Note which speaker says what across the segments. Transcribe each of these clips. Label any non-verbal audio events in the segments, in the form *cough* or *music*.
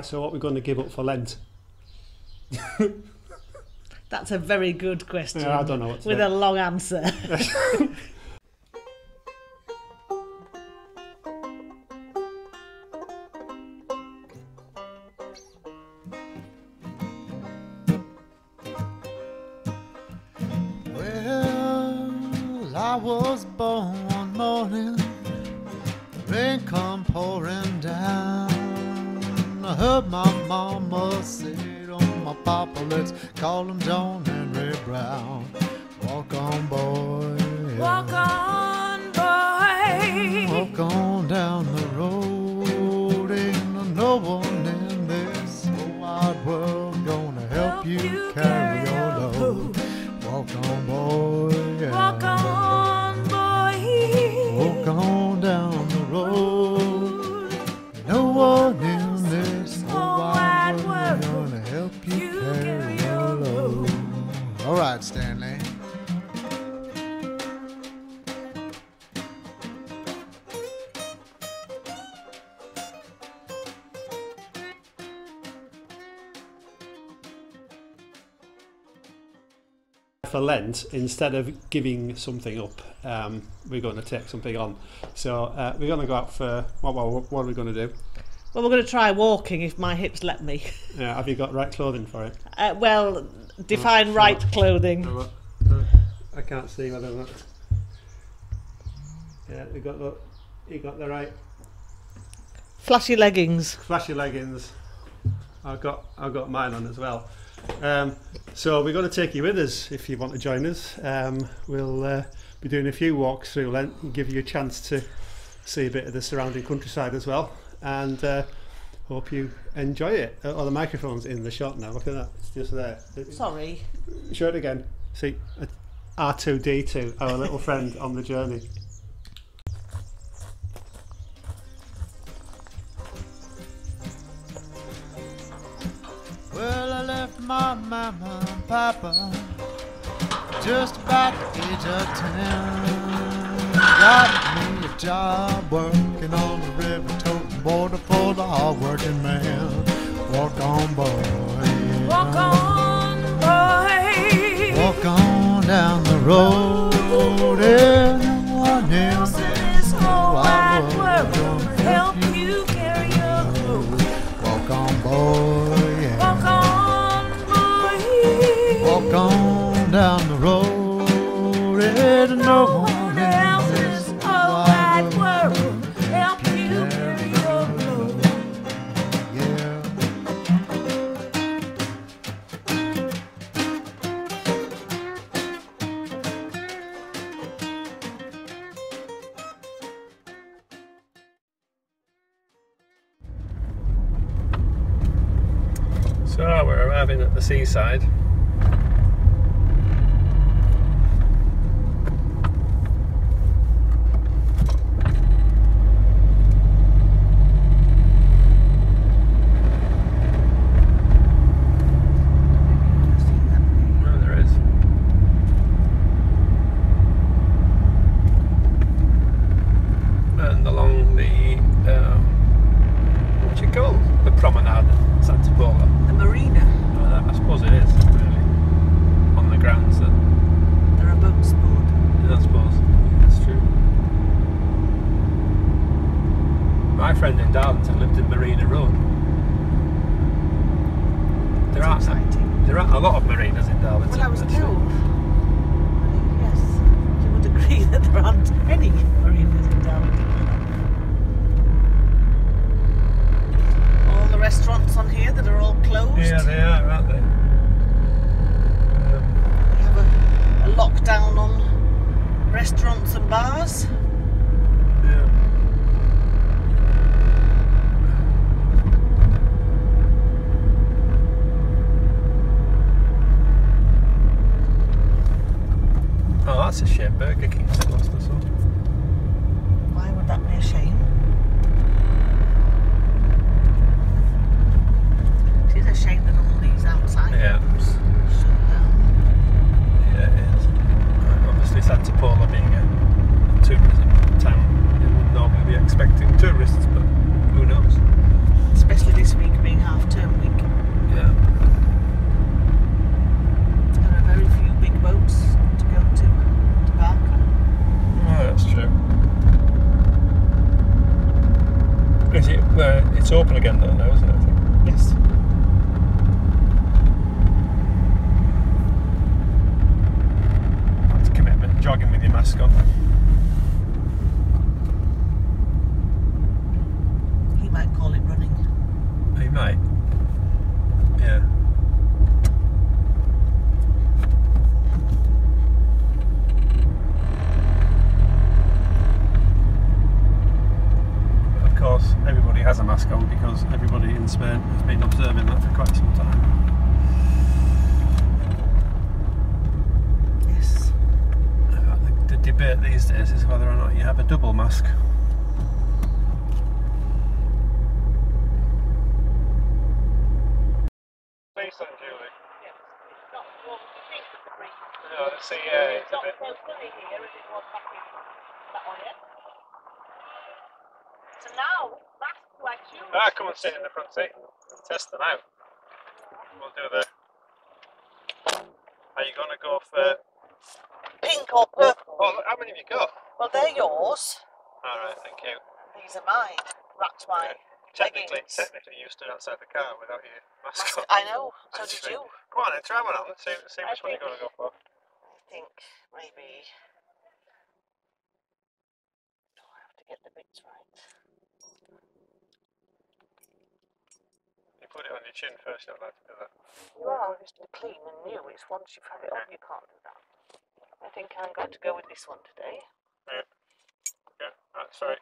Speaker 1: So what we're going to give up for Lent? *laughs*
Speaker 2: That's a very good question.
Speaker 1: Yeah, I don't know
Speaker 2: With
Speaker 1: do.
Speaker 2: a long answer. *laughs*
Speaker 1: Lent, instead of giving something up, um, we're going to take something on. So uh, we're going to go out for what? What, what are we going to do?
Speaker 2: well, we're going to try walking if my hips let me.
Speaker 1: Yeah, have you got right clothing for it?
Speaker 2: Uh, well, define
Speaker 1: Oh,
Speaker 2: right
Speaker 1: sure.
Speaker 2: clothing.
Speaker 1: No, I can't see whether that. Yeah, you got the you got the right
Speaker 2: Flashy leggings.
Speaker 1: flashy leggings. I've got I've got mine on as well. Um, so we're going to take you with us if you want to join us. Um, we'll uh, be doing a few walks through Lent and give you a chance to see a bit of the surrounding countryside as well. And uh, hope you enjoy it. Uh, oh, the microphone's in the shot now. Look at that. It's just there.
Speaker 2: Sorry.
Speaker 1: Show it again. See, R2D2, our little friend on the journey.
Speaker 3: My mama and papa just about the age of ten. Got me a job working on the river toting border for the hard-working man. Walk on, boy.
Speaker 4: Walk on, boy.
Speaker 3: Walk on down the road. And no one else
Speaker 4: this whole
Speaker 3: wide world
Speaker 4: world
Speaker 3: gonna
Speaker 4: help
Speaker 3: help
Speaker 4: you carry your load.
Speaker 3: Walk on, boy.
Speaker 1: Call the promenade, Santa Pola.
Speaker 2: The marina.
Speaker 1: I suppose it is, really. On the grounds that,
Speaker 2: There are boats moored.
Speaker 1: I suppose. That's true. My friend in Darlington lived in Marina Road. There are,
Speaker 2: That's exciting.
Speaker 1: there are a lot of marinas in Darlington.
Speaker 2: Well, I was
Speaker 1: actually.
Speaker 2: told. Yes. You would agree *laughs* that there aren't any marinas in Darlington. All the restaurants on here that are all closed.
Speaker 1: Yeah, they are, aren't they? Um,
Speaker 2: We have a, a lockdown on restaurants and bars.
Speaker 1: yeah. Oh, that's a shame. Burger King's closed us up.
Speaker 2: Why would that be a shame? shame that all these outside
Speaker 1: yeah. Yeah, it is. Obviously, Santa Pola being a tourism town, you would normally be expecting tourists, but who knows?
Speaker 2: Especially this week being half
Speaker 1: term week. Yeah. There are
Speaker 2: very few big boats to go to, to Oh,
Speaker 1: that's true. Is it? Uh, it's open again though, now, isn't it? Mask on.
Speaker 2: He might call it running.
Speaker 1: He might. Yeah. Of course, everybody has a mask on because everybody in Spain has been observing that for quite some time.
Speaker 2: Yes.
Speaker 1: In fact, The, the debate these days is whether or not you have a double mask. Decent, Julie.
Speaker 2: Not what you think of the breeze.
Speaker 1: No, the sea air is
Speaker 2: It's
Speaker 1: a
Speaker 2: not
Speaker 1: bit.
Speaker 2: so sunny here as it was back in that one yet. So now, that's like you.
Speaker 1: Ah, come and sit in the front seat. Test them out. We'll do the. Are you going to go for?
Speaker 2: Pink or purple?
Speaker 1: Oh, how many have you got?
Speaker 2: Well, they're yours.
Speaker 1: All right, thank you.
Speaker 2: These are mine. That's mine.
Speaker 1: Technically,
Speaker 2: Leggings.
Speaker 1: technically, you stood outside the car without your mask on.
Speaker 2: I know. So did you.
Speaker 1: Come on, then, try one on. See, see
Speaker 2: I
Speaker 1: which one you're going to go for.
Speaker 2: I think maybe. Oh, I have to get the bits right.
Speaker 1: You put it on your chin first. You're allowed to do that.
Speaker 2: You are it's clean and new. It's once you've had it on, you can't do that. I think I'm going to go with this one today
Speaker 1: Yeah, that's right.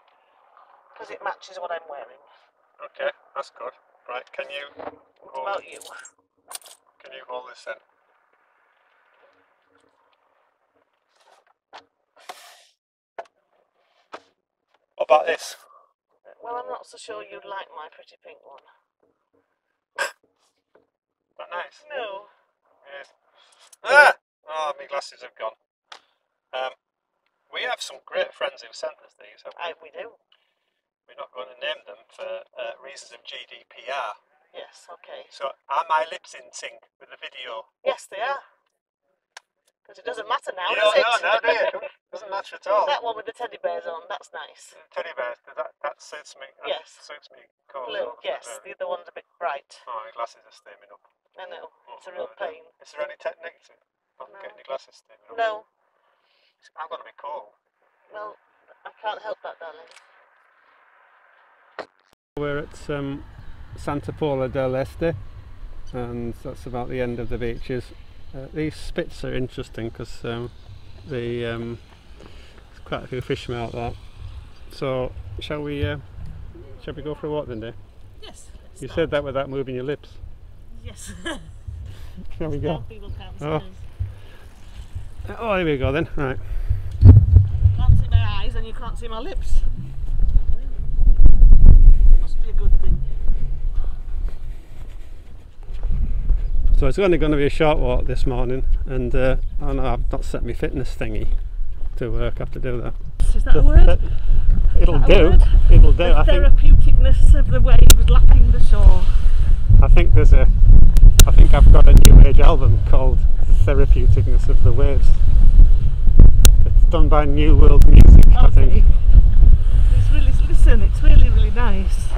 Speaker 2: because it matches what I'm wearing.
Speaker 1: Okay, that's good. Right, can you
Speaker 2: What
Speaker 1: hold,
Speaker 2: about you?
Speaker 1: can you hold this in? What about this?
Speaker 2: Well, I'm not so sure you'd like my pretty pink one.
Speaker 1: Is that nice?
Speaker 2: No.
Speaker 1: Yes. Ah! Oh, my glasses have gone. Um, we have some great friends who sent us these. haven't we?
Speaker 2: I, we do.
Speaker 1: We're not going to name them for uh, reasons of GDPR.
Speaker 2: Yes, okay.
Speaker 1: So, are my lips in sync with the video?
Speaker 2: Yes, they are. Because it doesn't matter now,
Speaker 1: you
Speaker 2: does it?
Speaker 1: now, do you? *laughs* Doesn't matter at all.
Speaker 2: that one with the teddy bears on, that's nice.
Speaker 1: Teddy bears, that, that suits me. That
Speaker 2: Yes.
Speaker 1: suits me. Cool.
Speaker 2: Blue, yes. The other one's a bit bright.
Speaker 1: Oh, my glasses are steaming up.
Speaker 2: I know. It's a real pain.
Speaker 1: Is there any technique to not
Speaker 2: No.
Speaker 1: getting your glasses steaming up?
Speaker 2: No.
Speaker 1: I'm going to be cool.
Speaker 2: Well, I can't help that, darling.
Speaker 1: We're at um, Santa Pola del Este, and that's about the end of the beaches. Uh, these spits are interesting because um, the um, there's quite a few fishermen out there. So, shall we? Uh, shall we go for a walk then, Dave?
Speaker 2: Yes.
Speaker 1: You said that without moving your lips.
Speaker 2: Yes. *laughs*
Speaker 1: there we go? Oh. Oh, here we go then. Right.
Speaker 2: Can't see my eyes and you can't see my lips. Must be a good thing.
Speaker 1: So it's only going to be a short walk this morning, and uh, I know I've not set my fitness thingy to work. I have to do that.
Speaker 2: Is that a word?
Speaker 1: It'll
Speaker 2: that a
Speaker 1: do.
Speaker 2: word?
Speaker 1: It'll do.
Speaker 2: The
Speaker 1: I think.
Speaker 2: therapeuticness of the waves lapping the shore.
Speaker 1: I think there's a. I think I've got a new age album called "Therapeuticness of the Waves." It's done by New World Music, I think.
Speaker 2: It's really, listen, it's really, really nice.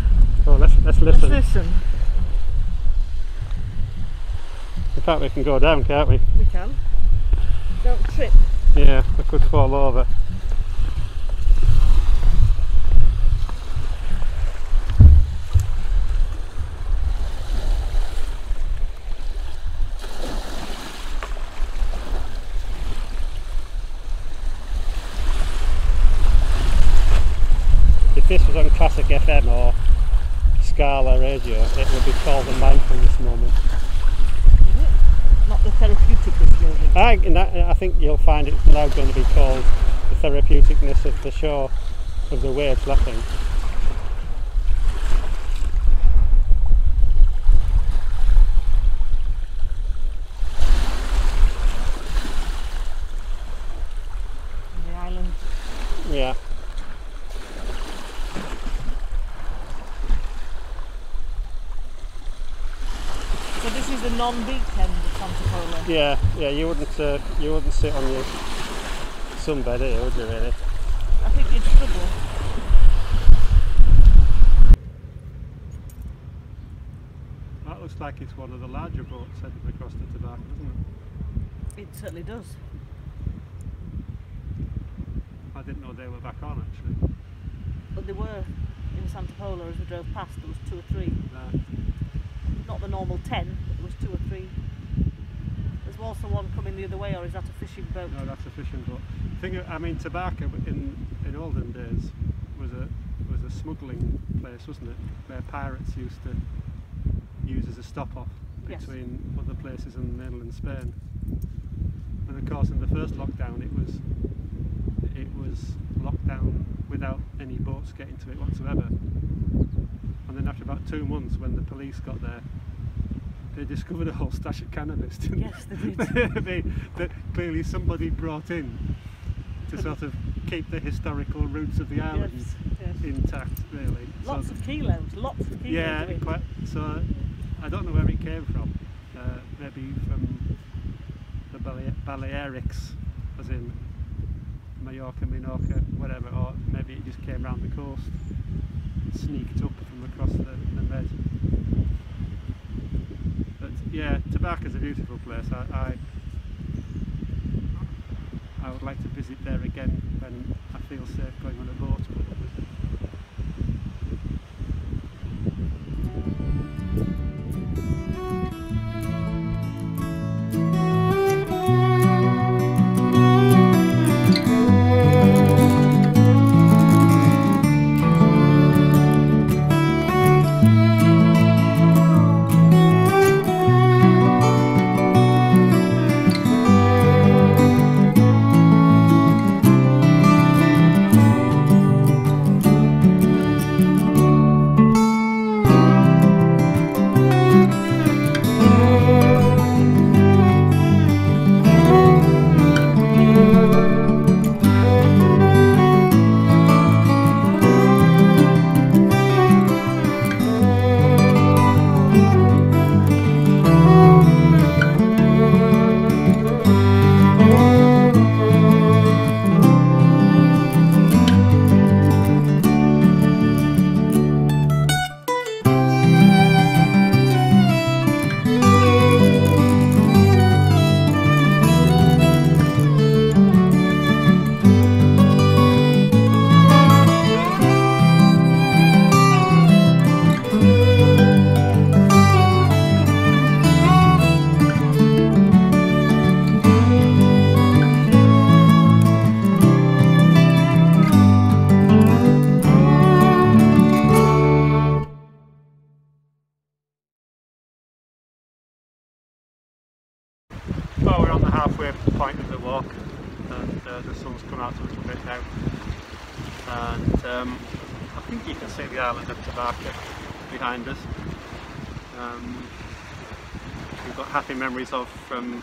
Speaker 1: Oh, let's let's
Speaker 2: Let's
Speaker 1: listen.
Speaker 2: listen.
Speaker 1: In fact, we can go down, can't we?
Speaker 2: We can. Don't trip.
Speaker 1: Yeah, we could fall over. If this was on Classic FM or Scala Radio, it would be called the mindfulness moment.
Speaker 2: Not the therapeuticness movement.
Speaker 1: I, that, I think you'll find it's now going to be called the therapeuticness of the shore, of the waves lapping.
Speaker 2: The island.
Speaker 1: Yeah.
Speaker 2: So this is the non-beach end of Santa Pola.
Speaker 1: Yeah, yeah. You wouldn't, uh, you wouldn't sit on your sunbed here, would you? Really?
Speaker 2: I think you'd struggle.
Speaker 1: That looks like it's one of the larger boats heading across the Tabarca, doesn't
Speaker 2: It It certainly does.
Speaker 1: I didn't know they were back on actually.
Speaker 2: But they were in Santa Pola as we drove past. There was two or three.
Speaker 1: Uh,
Speaker 2: Not the normal ten, but there was two or three. There's also one coming the other way, or is that a fishing boat?
Speaker 1: no, that's a fishing boat. Thing, I mean, Tabarca in in olden days was a was a smuggling place, wasn't it? Where pirates used to use as a stop off
Speaker 2: Yes.
Speaker 1: between other places in mainland Spain. And of course, in the first lockdown, it was it was locked down without any boats getting to it whatsoever. And then after about two months, when the police got there, they discovered a whole stash of cannabis. didn't
Speaker 2: Yes, they did. *laughs*
Speaker 1: they, that clearly somebody brought in to sort of keep the historical roots of the island
Speaker 2: Yes, yes.
Speaker 1: intact, really. So
Speaker 2: Lots of kilos, lots of kilos.
Speaker 1: yeah,
Speaker 2: of
Speaker 1: quite. So I don't know where it came from. Uh, maybe from the Bale- Balearics, as in Mallorca, Minorca, whatever, or maybe it just came round the coast, sneaked up from across the, the Med. Yeah, Tabarca's a beautiful place. I, I I would like to visit there again when I feel safe going on a boat. Memories of from,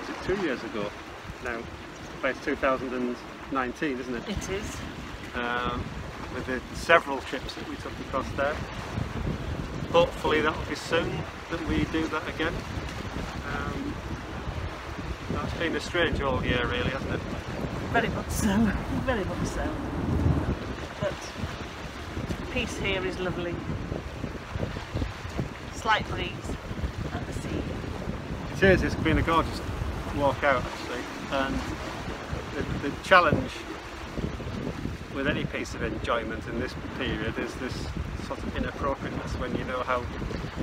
Speaker 1: was it two years ago now? It's 2019, isn't it?
Speaker 2: It is.
Speaker 1: um, with the several trips that we took across there. Hopefully that will be soon that we do that again. Um, that's been a strange all year really, hasn't it?
Speaker 2: Very much so. Very much so. But peace here is lovely. Slight breeze at the sea.
Speaker 1: It's been a gorgeous walk out actually. And the, the challenge with any piece of enjoyment in this period is this sort of inappropriateness when you know how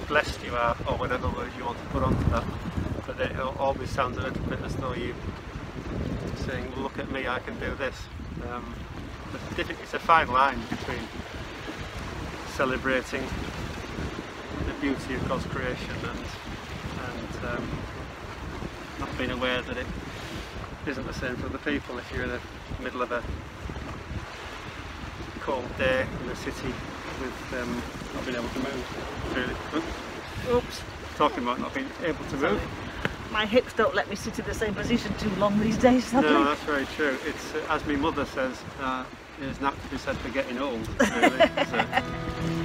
Speaker 1: blessed you are or whatever word you want to put onto that. But it always sounds a little bit as though you saying look at me I can do this. Um, it's, it's a fine line between celebrating the beauty of God's creation and and um, being aware that it isn't the same for other people if you're in the middle of a cold day in a city with um, not being able to move. Oops. Talking about not being able to move.
Speaker 2: My hips don't let me sit in the same position too long these days, sadly.
Speaker 1: No, that's very true. It's uh, as my mother says, uh, it's not to be said for getting old. Really. *laughs*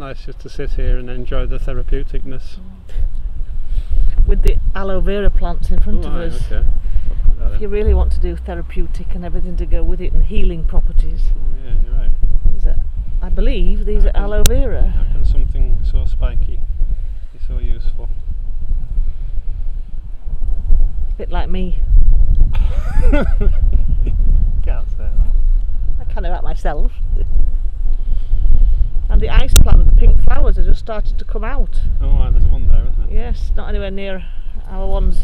Speaker 1: nice just to sit here and enjoy the therapeuticness.
Speaker 2: With the aloe vera plants in front
Speaker 1: Oh,
Speaker 2: of us.
Speaker 1: okay. I'll put that
Speaker 2: If you really want to do therapeutic and everything to go with it and healing properties,
Speaker 1: Oh, yeah, you're right.
Speaker 2: these are, I believe these are
Speaker 1: can-
Speaker 2: aloe vera.
Speaker 1: How can something so spiky be so useful?
Speaker 2: A bit like me. *laughs*
Speaker 1: Can't say that.
Speaker 2: I kind of about myself. And the ice plant, with the pink flowers are just started to come out.
Speaker 1: Oh, aye, there's one there, isn't there?
Speaker 2: Yes, not anywhere near our ones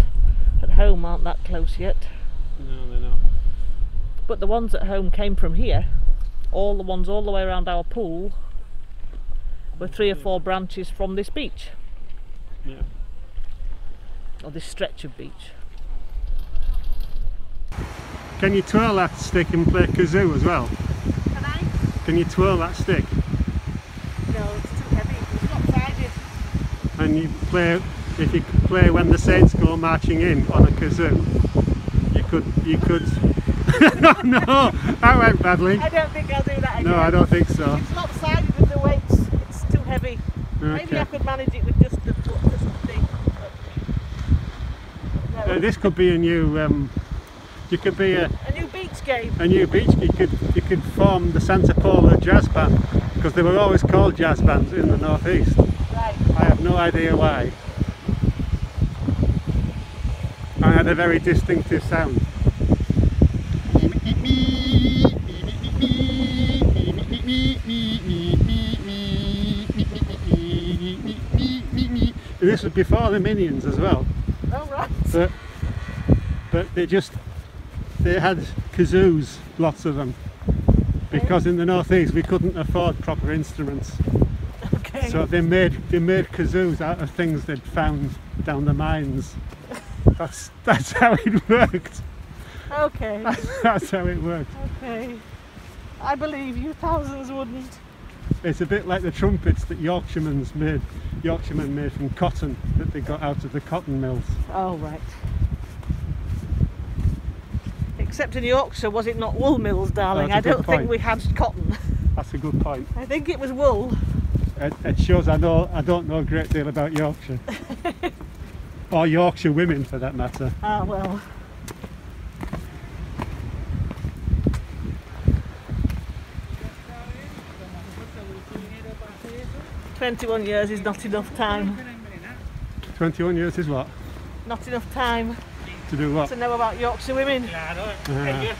Speaker 2: at home aren't that close yet.
Speaker 1: No, they're not.
Speaker 2: But the ones at home came from here. All the ones all the way around our pool were three or four branches from this beach,
Speaker 1: Yeah.
Speaker 2: or this stretch of beach.
Speaker 1: Can you twirl that stick and play kazoo as well?
Speaker 2: Can I?
Speaker 1: Can you twirl that stick
Speaker 2: No, it's too heavy. It's lopsided.
Speaker 1: And you play if you play when the Saints go marching in on a kazoo? You could you could no, *laughs* no, that went badly.
Speaker 2: I don't think I'll do that again.
Speaker 1: No, I don't think so.
Speaker 2: It's lopsided with the weights. It's too heavy. Maybe I could manage it with just the foot, just the thing. No.
Speaker 1: Uh, this could be a new um, you could be a,
Speaker 2: a new beach game.
Speaker 1: a new beach you could you could form the Santa Pola jazz band because they were always called jazz bands in the northeast. No idea why. I had a very distinctive sound. This was before the Minions as well,
Speaker 2: Oh, right.
Speaker 1: but but they just they had kazoos, lots of them, because in the northeast we couldn't afford proper instruments. So they made they made kazoos out of things they'd found down the mines. That's that's how it worked.
Speaker 2: okay. *laughs*
Speaker 1: That's how it worked.
Speaker 2: Okay. I believe you. Thousands wouldn't.
Speaker 1: It's a bit like the trumpets that Yorkshiremen's made. Yorkshiremen made from cotton that they got out of the cotton mills.
Speaker 2: Oh, right. Except in Yorkshire, was it not wool mills, darling? I don't think we had cotton.
Speaker 1: That's a good point.
Speaker 2: I think it was wool.
Speaker 1: It, it shows I know I don't know a great deal about Yorkshire. *laughs* or Yorkshire women for that matter.
Speaker 2: Ah, well. Twenty-one years is not enough time.
Speaker 1: 21 years is what?
Speaker 2: Not enough time
Speaker 1: To do what?
Speaker 2: to know about Yorkshire women.
Speaker 1: Uh, I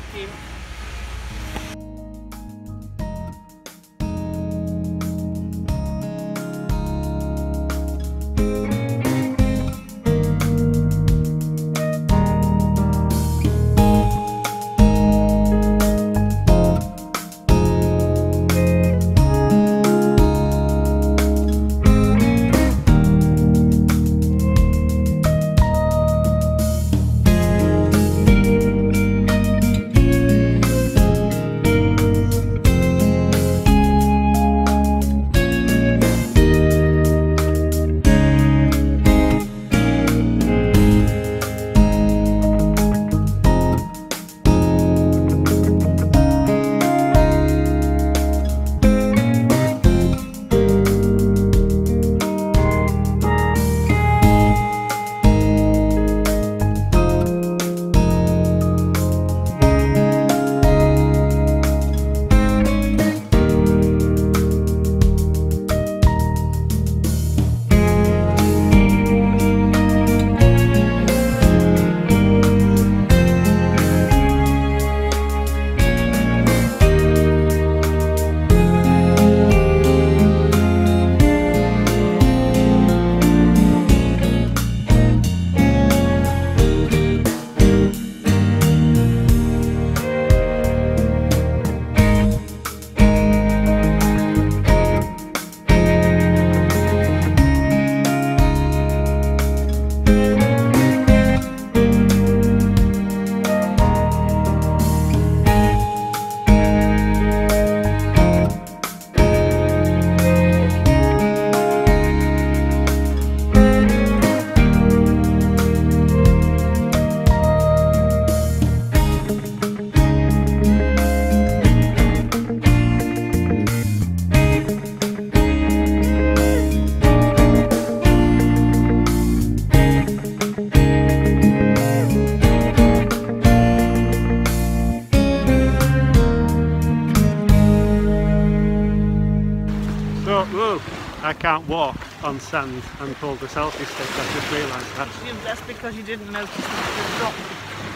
Speaker 1: sand and hold the selfie stick. I just realised that.
Speaker 2: That's because you didn't notice there's drop.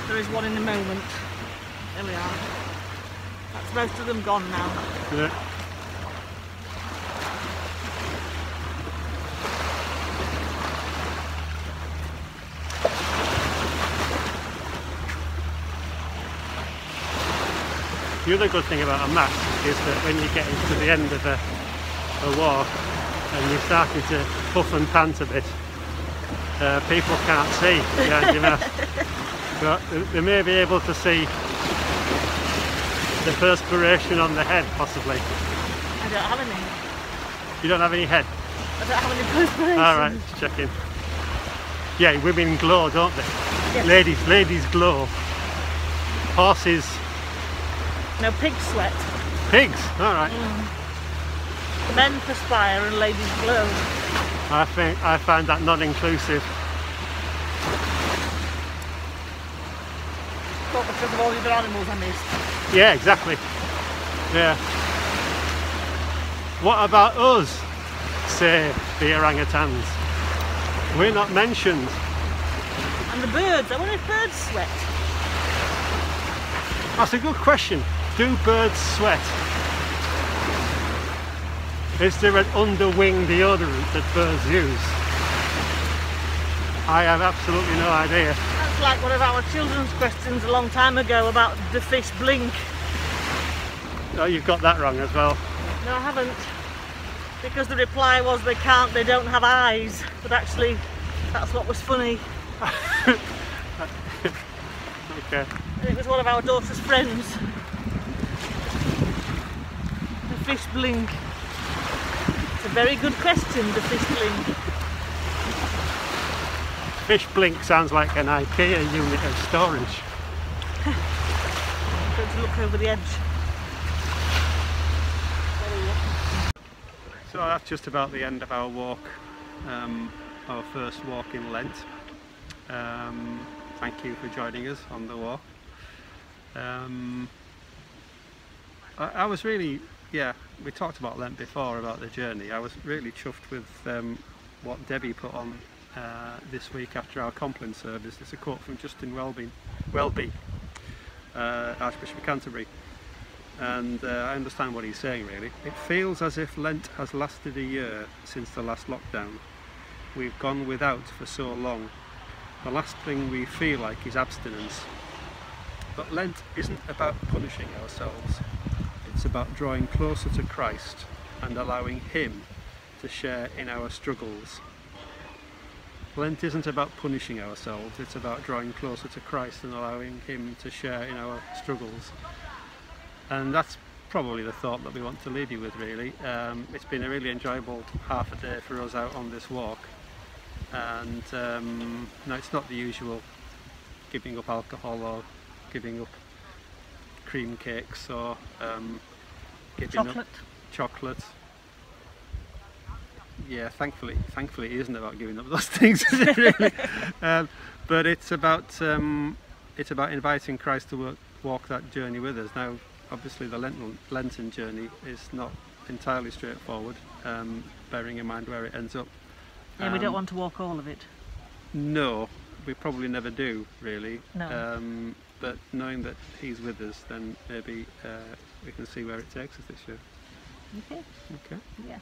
Speaker 2: There is one in the moment. There we are. That's most of them gone now.
Speaker 1: Yeah. The other good thing about a map is that when you get into the end of a, a walk and you're starting to puff and pant a bit, uh, people can't see behind your mask. *laughs* But they- may be able to see the perspiration on the head, possibly.
Speaker 2: I don't have any.
Speaker 1: You don't have any head?
Speaker 2: I don't have any perspiration.
Speaker 1: Alright, just checking. Yeah, women glow, don't they?
Speaker 2: Yes.
Speaker 1: Ladies, ladies glow. Horses,
Speaker 2: No pig sweat.
Speaker 1: pigs, alright.
Speaker 2: Men perspire and ladies glow.
Speaker 1: I think I find that non-inclusive.
Speaker 2: Not because of all the other animals I missed.
Speaker 1: Yeah, exactly. Yeah. What about us? Say the orangutans. We're not mentioned.
Speaker 2: And the birds. I wonder if birds sweat.
Speaker 1: That's a good question. Do birds sweat? Is there an underwing deodorant that birds use? I have absolutely no idea.
Speaker 2: That's like one of our children's questions a long time ago about the fish blink.
Speaker 1: Oh, you've got that wrong as well.
Speaker 2: No, I haven't. Because the reply was they can't, they don't have eyes. But actually, that's what was funny. *laughs*
Speaker 1: Okay.
Speaker 2: And it was one of our daughter's friends. The fish blink. It's a very good question, the fish blink.
Speaker 1: Fish blink sounds like an IKEA unit of storage.
Speaker 2: I'm Going to look over the edge.
Speaker 1: So that's just about the end of our walk, um, our first walk in Lent. Um, thank you for joining us on the walk. Um, I, I was really, yeah, we talked about Lent before, about the journey. I was really chuffed with um, what Debbie put on uh, this week after our Compline service. It's a quote from Justin Welby, Welby uh, Archbishop of Canterbury and uh, I understand what he's saying really. It feels as if Lent has lasted a year since the last lockdown. We've gone without for so long. The last thing we feel like is abstinence. But Lent isn't about punishing ourselves. It's about drawing closer to Christ and allowing Him to share in our struggles. Lent isn't about punishing ourselves, it's about drawing closer to Christ and allowing Him to share in our struggles. And that's probably the thought that we want to leave you with really. Um, it's been a really enjoyable half a day for us out on this walk. And um, no it's not the usual giving up alcohol or giving up cream cakes or um, giving
Speaker 2: Chocolate.
Speaker 1: up chocolate yeah thankfully thankfully it isn't about giving up those *laughs* things is it really *laughs* um, but it's about um, it's about inviting Christ to work, walk that journey with us now obviously the Lenten, Lenten journey is not entirely straightforward, um, bearing in mind where it ends up.
Speaker 2: Yeah, we don't
Speaker 1: Um,
Speaker 2: want to walk all of it.
Speaker 1: No, we probably never do, really.
Speaker 2: No.
Speaker 1: Um, but knowing that he's with us, then maybe uh, we can see where it takes us this year.
Speaker 2: Okay.
Speaker 1: Okay.
Speaker 2: Yeah.